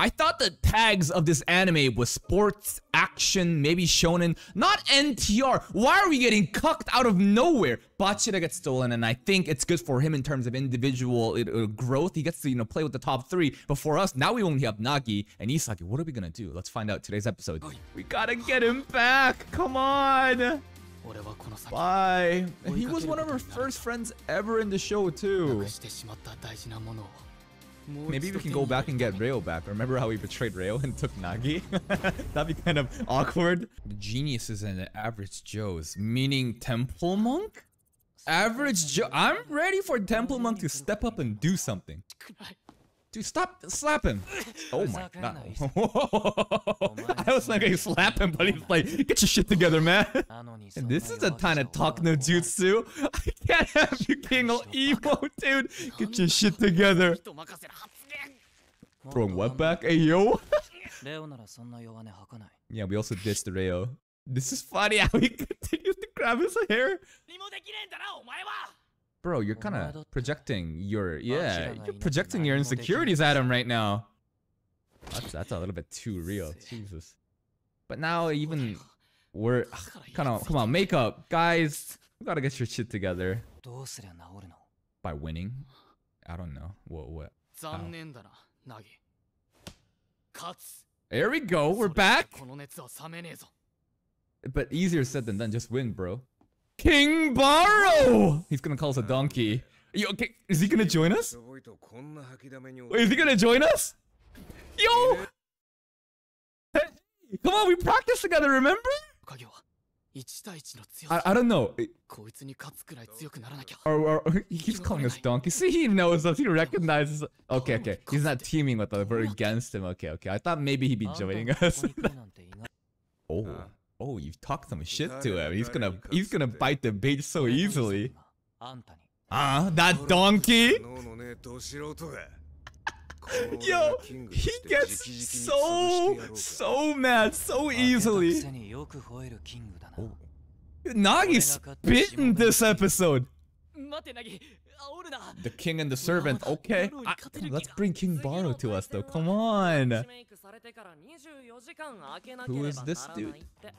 I thought the tags of this anime was sports, action, maybe shonen, not NTR. Why are we getting cucked out of nowhere? Bachira gets stolen, and I think it's good for him in terms of individual uh, growth. He gets to you know play with the top three. But for us, now we only have Nagi and Isagi. What are we gonna do? Let's find out today's episode. We gotta get him back. Come on. Bye. He was one of our first friends ever in the show too. Maybe we can go back and get Reo back. Remember how we betrayed Reo and took Nagi? That'd be kind of awkward. The geniuses and the average Joes, meaning Temple Monk? Average Joe. I'm ready for Temple Monk to step up and do something. Dude, stop slap him. Oh my god. I was like, gonna slap him, but he's like, get your shit together, man. And this is a time of talk no jutsu. I can't have you king emo, dude. Get your shit together. Throwing what back? Hey, yo. yeah, we also ditched the Reo. This is funny how he continues to grab his hair. Bro, you're kind of projecting your yeah, oh, you're projecting your insecurities at him right now. That's that's a little bit too real, Jesus. But now even we're kind of come on, makeup, guys. We gotta get your shit together. By winning? I don't know. What what? There we go. We're back. But easier said than done. Just win, bro. King Barou! He's gonna call us a donkey. Yo, okay, is he gonna join us? Wait, is he gonna join us? Yo! Hey, come on, we practiced together, remember? I, I don't know. Or, or, he keeps calling us donkey. See, he knows us. He recognizes. Okay, okay. He's not teaming with us. We're against him. Okay, okay. I thought maybe he'd be joining us. oh. Oh, you've talked some shit to him. He's gonna he's gonna bite the bait so easily. Ah, uh, that donkey! Yo, he gets so so mad so easily. Nagi spitting this episode. The king and the servant. Okay. I, let's bring King Barou to us though. Come on. Who is this dude?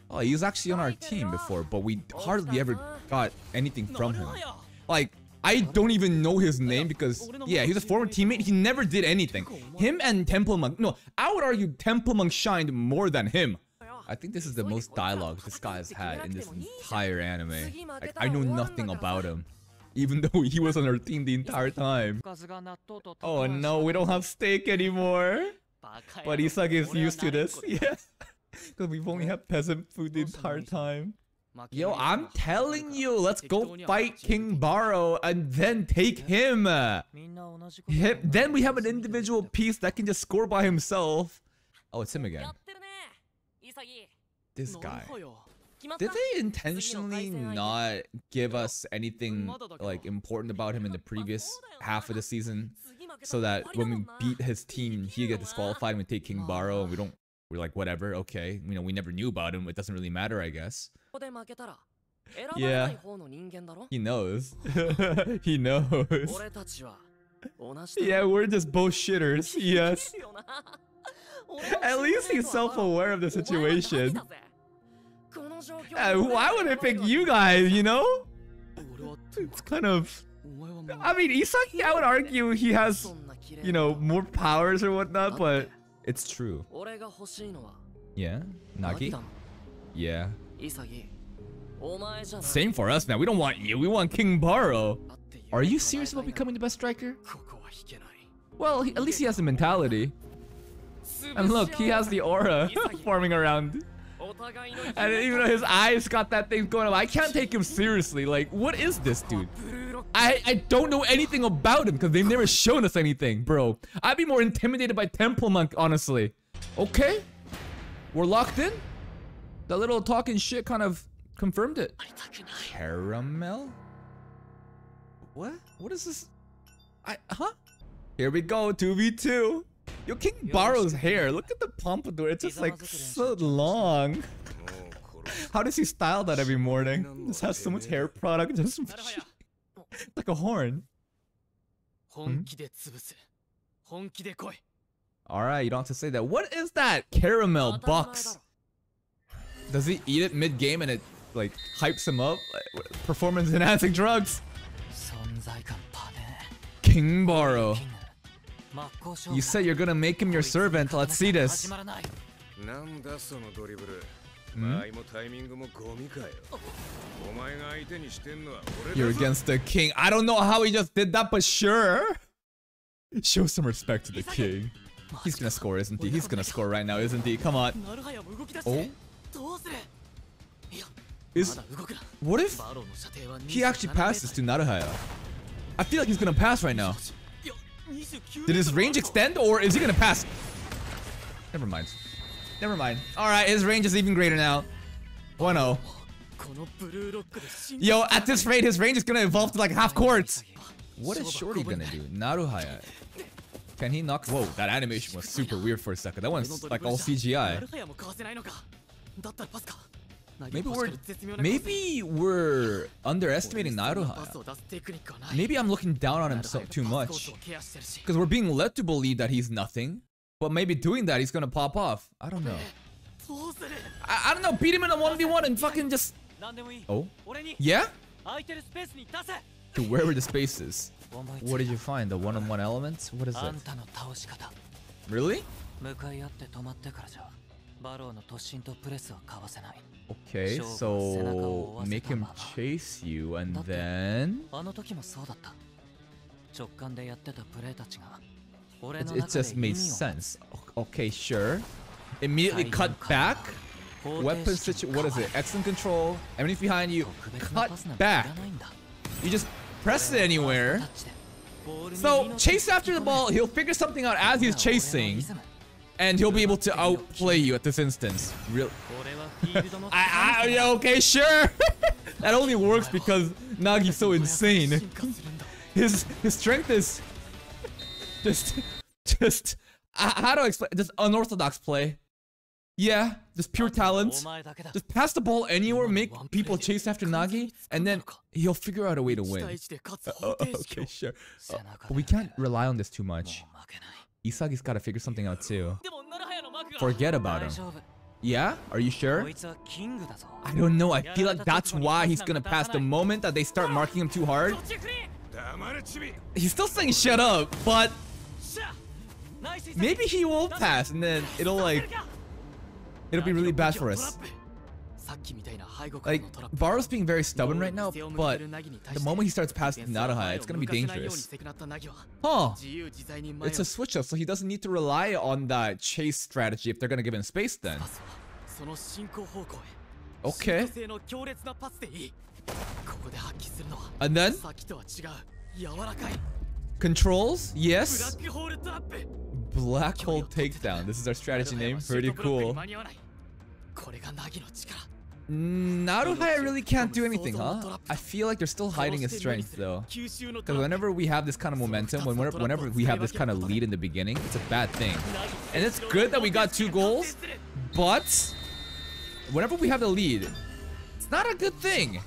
Oh, he was actually on our team before, but we hardly ever got anything from him. Like, I don't even know his name because, yeah, he's a former teammate. He never did anything. Him and Temple Monk. No, I would argue Temple Monk shined more than him. I think this is the most dialogue this guy has had in this entire anime. Like, I know nothing about him even though he was on our team the entire time. Oh no, we don't have steak anymore. But Isagi is used to this. Yes. Because we've only had peasant food the entire time. Yo, I'm telling you, let's go fight King Barou and then take him. him. Then we have an individual piece that can just score by himself. Oh, it's him again. This guy. Did they intentionally not give us anything like important about him in the previous half of the season? So that when we beat his team, he get disqualified and we take King Barou and we don't we're like whatever, okay. You know, we never knew about him. It doesn't really matter, I guess. Yeah. He knows. he knows. yeah, we're just both shitters. Yes. At least he's self-aware of the situation. Uh, why would I pick you guys, you know? It's kind of... I mean, Isagi, I would argue he has, you know, more powers or whatnot, but it's true. Yeah? Nagi? Yeah. Same for us, man. We don't want you. We want King Barou. Are you serious about becoming the best striker? Well, he, at least he has the mentality. And look, he has the aura forming around. And even though his eyes got that thing going on, I can't take him seriously. Like, what is this dude? I, I don't know anything about him because they've never shown us anything, bro. I'd be more intimidated by Temple Monk, honestly. Okay. We're locked in. That little talking shit kind of confirmed it. Caramel? What? What is this? I, huh? Here we go, 2v2. Yo, King Barou's hair. Look at the pompadour. It's just like so long. Oh, How does he style that every morning? Just has so much hair product. Just like a horn. Hmm? Alright, you don't have to say that. What is that? Caramel box. Does he eat it mid-game and it like hypes him up? Like, performance enhancing drugs. King Barou. You said you're gonna make him your servant. Let's see this. You're against the king. I don't know how he just did that, but sure. Show some respect to the king. He's gonna score, isn't he? He's gonna score right now, isn't he? Come on. Oh? Is what if he actually passes to Naruhaya? I feel like he's gonna pass right now. Did his range extend or is he gonna pass? Never mind. Never mind. Alright, his range is even greater now. 1-0. Yo, at this rate, his range is gonna evolve to like half court. What is Shorty gonna do? Naruhaya. Can he knock? Whoa, that animation was super weird for a second. That one's like all CGI. Maybe we're maybe we're underestimating Naruhaya. Maybe I'm looking down on him so, too much. Because we're being led to believe that he's nothing. But maybe doing that he's gonna pop off. I don't know. I, I don't know, beat him in a 1v1 and fucking just Oh? Yeah? To where were the spaces? What did you find? The one-on-one elements? What is it? Really? Okay, so make him chase you and then it, it just made sense. Okay, sure. Immediately cut back. Weapon situation. What is it? Excellent control. Enemies behind you. Cut back. You just press it anywhere. So chase after the ball. He'll figure something out as he's chasing. And he'll be able to outplay you at this instance. Real. I, I, yeah, okay, sure. that only works because Nagi's so insane. His his strength is just just how do I explain? Just unorthodox play. Yeah, just pure talent. Just pass the ball anywhere, make people chase after Nagi, and then he'll figure out a way to win. Uh, okay, sure. Uh, but we can't rely on this too much. Isagi's gotta figure something out too. Forget about him. Yeah? Are you sure? I don't know. I feel like that's why he's gonna pass the moment that they start marking him too hard. He's still saying shut up, but maybe he will pass and then it'll like it'll be really bad for us. Like, Barou's being very stubborn right now, but the moment he starts passing Naruhaya, it's gonna be dangerous. Huh. It's a switch up, so he doesn't need to rely on that chase strategy if they're gonna give him space then. Okay. And then? Controls? Yes. Black hole takedown. This is our strategy name. Pretty cool. Naruhaya really can't do anything, huh? I feel like they're still hiding his strength, though. Because whenever we have this kind of momentum, whenever, whenever we have this kind of lead in the beginning, it's a bad thing. And it's good that we got two goals, but whenever we have the lead, it's not a good thing.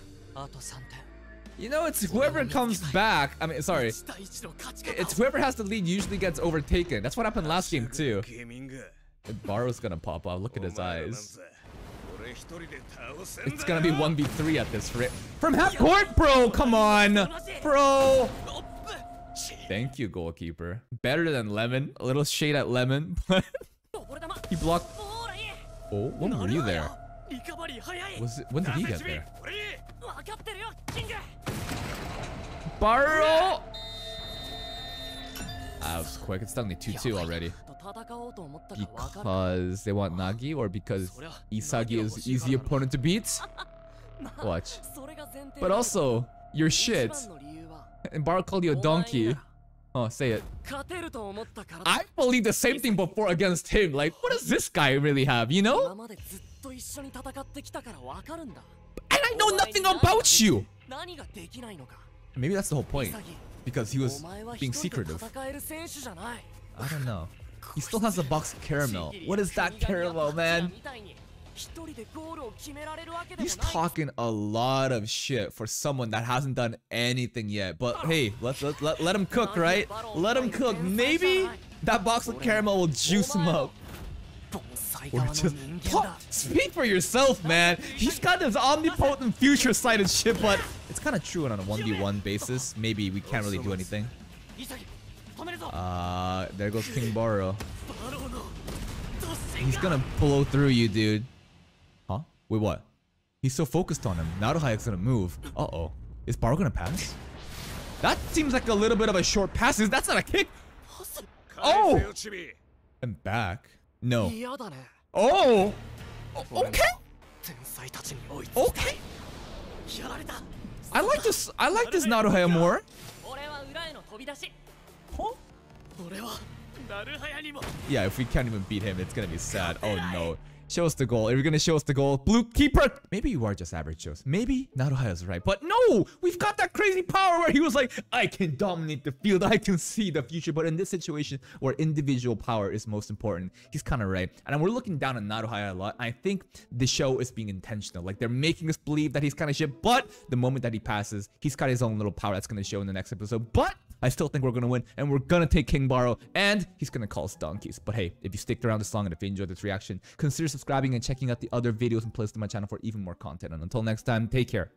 You know, it's whoever comes back. I mean, sorry. It's whoever has the lead usually gets overtaken. That's what happened last game, too. Barou's gonna pop off. Look at his eyes. It's gonna be 1v3 at this rate. From half court, bro! Come on! Bro! Thank you, goalkeeper. Better than Lemon. A little shade at Lemon, he blocked. Oh, when were you there? Was it, when did he get there? Barou! Ah, was quick. It's only 2-2 already. Because they want Nagi or because Isagi is easy opponent to beat? Watch. But also, you're shit. And Barou called you a donkey. Oh, say it. I believe the same thing before against him. Like, what does this guy really have, you know? And I know nothing about you! Maybe that's the whole point. Because he was being secretive. I don't know. He still has a box of caramel. What is that caramel, man? He's talking a lot of shit for someone that hasn't done anything yet. But hey, let, let, let, let him cook, right? Let him cook. Maybe that box of caramel will juice him up. Or just speak for yourself, man. He's got this omnipotent future sighted shit, but it's kind of true on a 1v1 basis. Maybe we can't really do anything. Uh, there goes King Barou. He's gonna blow through you, dude. Huh? Wait, what? He's so focused on him. Naruhaya's gonna move. Uh-oh. Is Barou gonna pass? That seems like a little bit of a short pass. Is That's not a kick? Oh! And back. No. Oh. oh! Okay. Okay. I like this. I like this Naruhaya more. Huh? Yeah, if we can't even beat him, it's gonna be sad. Oh no. Show us the goal. Are you gonna show us the goal? Blue keeper! Maybe you are just average shows. Maybe Naruhaya's right. But no! We've got that crazy power where he was like, I can dominate the field. I can see the future. But in this situation where individual power is most important, he's kind of right. And we're looking down on Naruhaya a lot. I think the show is being intentional. Like they're making us believe that he's kind of shit. But the moment that he passes, he's got his own little power that's gonna show in the next episode. But I still think we're gonna win, and we're gonna take King Barou, and he's gonna call us donkeys. But hey, if you sticked around this long and if you enjoyed this reaction, consider subscribing and checking out the other videos and playlists on my channel for even more content. And until next time, take care.